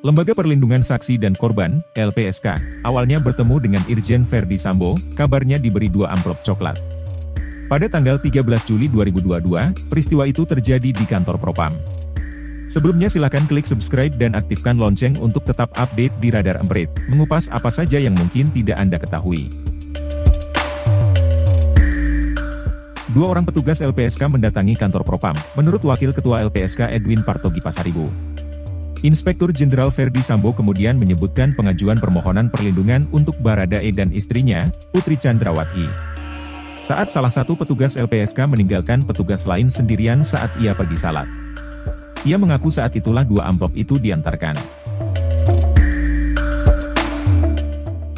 Lembaga Perlindungan Saksi dan Korban, LPSK, awalnya bertemu dengan Irjen Verdi Sambo, kabarnya diberi dua amplop coklat. Pada tanggal 13 Juli 2022, peristiwa itu terjadi di kantor Propam. Sebelumnya silakan klik subscribe dan aktifkan lonceng untuk tetap update di Radar Emprit, mengupas apa saja yang mungkin tidak Anda ketahui. Dua orang petugas LPSK mendatangi kantor Propam, menurut Wakil Ketua LPSK Edwin Partogi Pasaribu. Inspektur Jenderal Verdi Sambo kemudian menyebutkan pengajuan permohonan perlindungan untuk Baradae dan istrinya, Putri Chandrawati. Saat salah satu petugas LPSK meninggalkan petugas lain sendirian saat ia pergi salat. Ia mengaku saat itulah dua amplop itu diantarkan.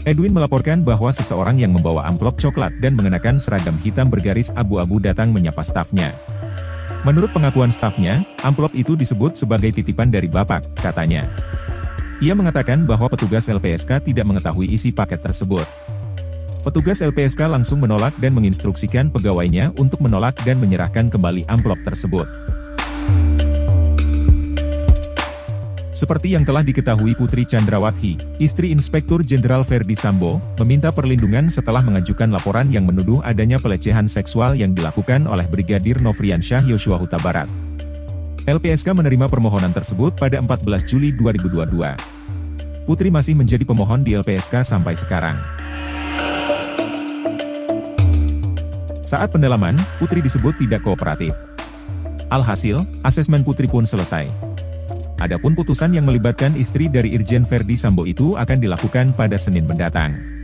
Edwin melaporkan bahwa seseorang yang membawa amplop coklat dan mengenakan seragam hitam bergaris abu-abu datang menyapa stafnya. Menurut pengakuan stafnya, amplop itu disebut sebagai titipan dari Bapak, katanya. Ia mengatakan bahwa petugas LPSK tidak mengetahui isi paket tersebut. Petugas LPSK langsung menolak dan menginstruksikan pegawainya untuk menolak dan menyerahkan kembali amplop tersebut. Seperti yang telah diketahui Putri Chandrawati, istri Inspektur Jenderal Verdi Sambo, meminta perlindungan setelah mengajukan laporan yang menuduh adanya pelecehan seksual yang dilakukan oleh Brigadir Nofriansyah Yosua Huta Barat. LPSK menerima permohonan tersebut pada 14 Juli 2022. Putri masih menjadi pemohon di LPSK sampai sekarang. Saat pendalaman, Putri disebut tidak kooperatif. Alhasil, asesmen Putri pun selesai. Adapun putusan yang melibatkan istri dari Irjen Verdi Sambo itu akan dilakukan pada Senin mendatang.